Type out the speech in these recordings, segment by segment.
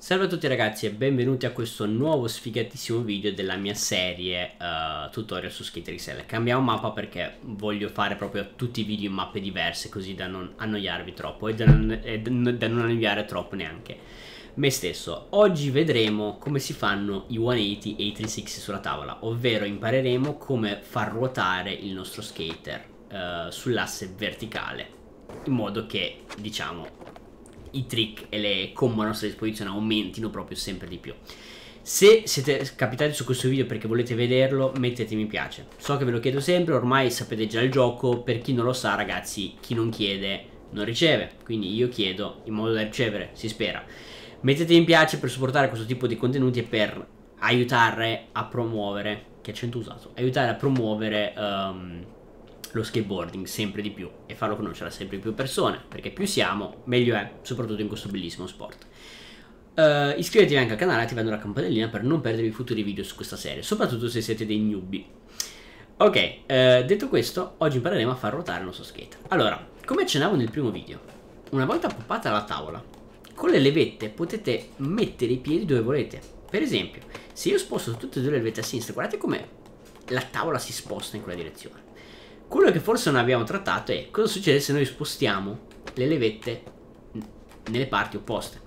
Salve a tutti ragazzi e benvenuti a questo nuovo sfigatissimo video della mia serie uh, tutorial su Skate XL Cambiamo mappa perché voglio fare proprio tutti i video in mappe diverse così da non annoiarvi troppo e da non, e da non annoiare troppo neanche me stesso. Oggi vedremo come si fanno i 180 e i 360 sulla tavola Ovvero impareremo come far ruotare il nostro skater uh, sull'asse verticale In modo che diciamo i trick e le combo a nostra disposizione aumentino proprio sempre di più. Se siete capitati su questo video perché volete vederlo, mettete mi piace. So che ve lo chiedo sempre, ormai sapete già il gioco, per chi non lo sa ragazzi, chi non chiede non riceve, quindi io chiedo in modo da ricevere, si spera. Mettete mi piace per supportare questo tipo di contenuti e per aiutare a promuovere, che accento usato, aiutare a promuovere... Um, lo skateboarding sempre di più e farlo conoscere a sempre più persone, perché più siamo, meglio è, soprattutto in questo bellissimo sport. Uh, iscrivetevi anche al canale attivando la campanellina per non perdervi futuri video su questa serie, soprattutto se siete dei newbie. Ok, uh, detto questo, oggi impareremo a far ruotare il nostro skate. Allora, come accennavo nel primo video, una volta poppata la tavola, con le levette potete mettere i piedi dove volete. Per esempio, se io sposto tutte e due le levette a sinistra, guardate come la tavola si sposta in quella direzione. Quello che forse non abbiamo trattato è cosa succede se noi spostiamo le levette nelle parti opposte.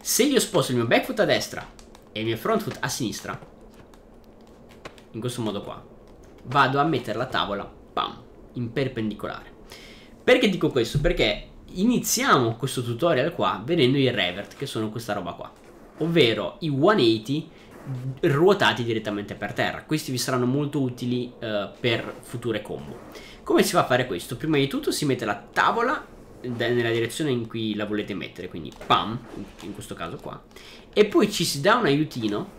Se io sposto il mio back foot a destra e il mio front foot a sinistra, in questo modo qua, vado a mettere la tavola, bam, in perpendicolare. Perché dico questo? Perché iniziamo questo tutorial qua vedendo i revert, che sono questa roba qua. Ovvero i 180 ruotati direttamente per terra. Questi vi saranno molto utili uh, per future combo. Come si fa a fare questo? Prima di tutto si mette la tavola nella direzione in cui la volete mettere, quindi pam, in questo caso qua. E poi ci si dà un aiutino,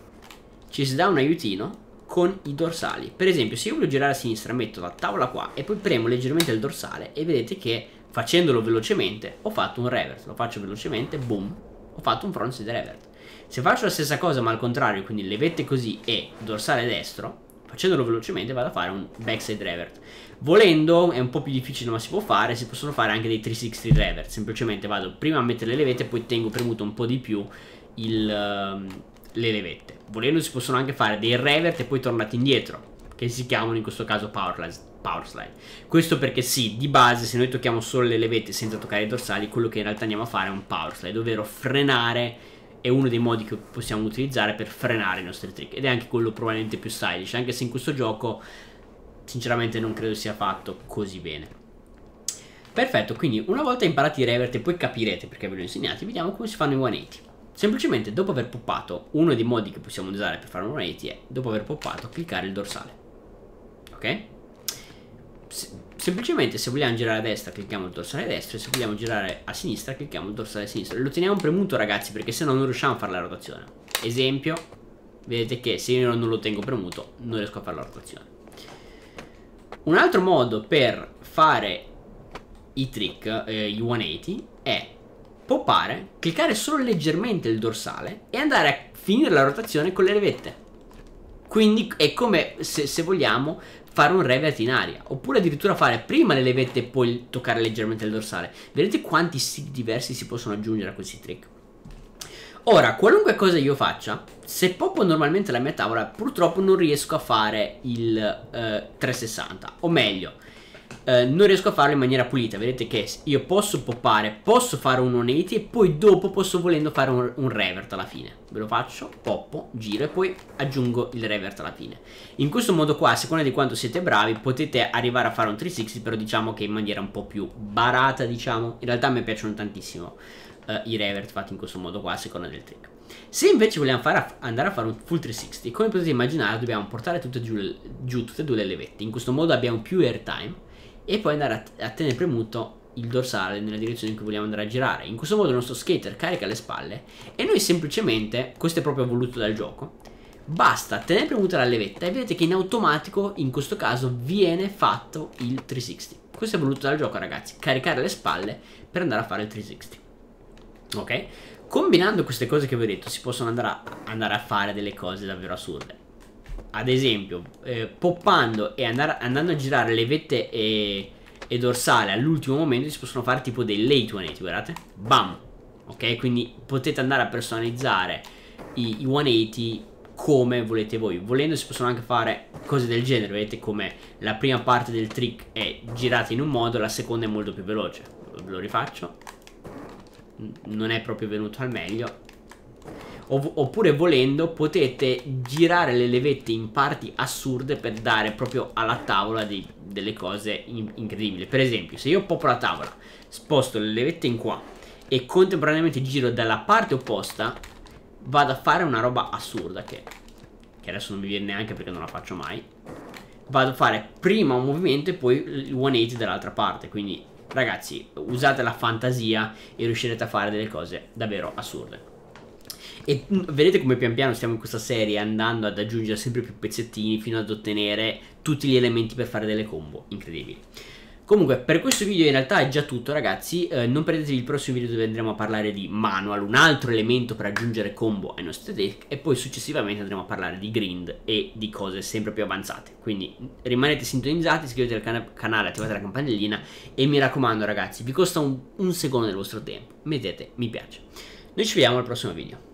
ci si dà un aiutino con i dorsali. Per esempio, se io voglio girare a sinistra, metto la tavola qua e poi premo leggermente il dorsale e vedete che facendolo velocemente ho fatto un revert. Lo faccio velocemente, boom, ho fatto un frontside revert. Se faccio la stessa cosa ma al contrario, quindi levette così e dorsale destro, facendolo velocemente vado a fare un backside revert. Volendo, è un po' più difficile ma si può fare, si possono fare anche dei 360 revert, semplicemente vado prima a mettere le levette e poi tengo premuto un po' di più il, uh, le levette. Volendo si possono anche fare dei revert e poi tornati indietro, che si chiamano in questo caso power, power slide. Questo perché sì, di base se noi tocchiamo solo le levette senza toccare i dorsali, quello che in realtà andiamo a fare è un power slide, ovvero frenare è uno dei modi che possiamo utilizzare per frenare i nostri trick. Ed è anche quello probabilmente più stylish anche se in questo gioco sinceramente non credo sia fatto così bene. Perfetto quindi una volta imparati i revert e poi capirete perché ve li ho insegnati vediamo come si fanno i 180 semplicemente dopo aver poppato uno dei modi che possiamo usare per fare un 180 è dopo aver poppato cliccare il dorsale. Ok semplicemente se vogliamo girare a destra clicchiamo il dorsale destro e se vogliamo girare a sinistra clicchiamo il dorsale sinistro. Lo teniamo premuto ragazzi perché se no non riusciamo a fare la rotazione. Esempio vedete che se io non lo tengo premuto non riesco a fare la rotazione. Un altro modo per fare i trick eh, i 180 è poppare cliccare solo leggermente il dorsale e andare a finire la rotazione con le levette. Quindi è come se, se vogliamo fare un revert in aria oppure addirittura fare prima le levette e poi toccare leggermente il dorsale. Vedete quanti stili diversi si possono aggiungere a questi trick? Ora qualunque cosa io faccia se poppo normalmente la mia tavola purtroppo non riesco a fare il eh, 360 o meglio eh, non riesco a farlo in maniera pulita. Vedete che io posso poppare, posso fare un 180 e poi dopo posso volendo fare un, un, revert alla fine. Ve lo faccio, poppo, giro e poi aggiungo il revert alla fine. In questo modo qua, a seconda di quanto siete bravi, potete arrivare a fare un 360, però diciamo che in maniera un po' più barata, diciamo. In realtà a me piacciono tantissimo uh, i revert fatti in questo modo qua, a seconda del trick. Se invece vogliamo fare, andare a fare un full 360, come potete immaginare dobbiamo portare tutte giù, giù tutte e due le levette. In questo modo abbiamo più airtime e poi andare a, a tenere premuto il dorsale nella direzione in cui vogliamo andare a girare. In questo modo il nostro skater carica le spalle e noi semplicemente, questo è proprio voluto dal gioco, basta tenere premuta la levetta e vedete che in automatico in questo caso viene fatto il 360. Questo è voluto dal gioco ragazzi, caricare le spalle per andare a fare il 360. Ok? Combinando queste cose che vi ho detto si possono andare a, andare a fare delle cose davvero assurde ad esempio, eh, poppando e andare, andando a girare le vette e, e dorsale all'ultimo momento si possono fare tipo dei late 180, guardate. Bam! ok? Quindi potete andare a personalizzare i, i 180 come volete voi. Volendo si possono anche fare cose del genere, vedete come la prima parte del trick è girata in un modo, la seconda è molto più veloce. Lo rifaccio. Non è proprio venuto al meglio. Oppure volendo potete girare le levette in parti assurde per dare proprio alla tavola dei, delle cose in, incredibili. Per esempio, se io poppo la tavola, sposto le levette in qua e contemporaneamente giro dalla parte opposta, vado a fare una roba assurda che, che adesso non mi viene neanche perché non la faccio mai. Vado a fare prima un movimento e poi il 180 dall'altra parte. Quindi ragazzi usate la fantasia e riuscirete a fare delle cose davvero assurde. E mm, vedete come pian piano stiamo in questa serie andando ad aggiungere sempre più pezzettini fino ad ottenere tutti gli elementi per fare delle combo incredibili. Comunque, per questo video in realtà è già tutto ragazzi, eh, non perdetevi il prossimo video dove andremo a parlare di manual, un altro elemento per aggiungere combo ai nostri deck e poi successivamente andremo a parlare di grind e di cose sempre più avanzate. Quindi rimanete sintonizzati, iscrivetevi al can canale, attivate la campanellina e mi raccomando ragazzi, vi costa un, un secondo del vostro tempo, mettete mi piace. Noi ci vediamo al prossimo video.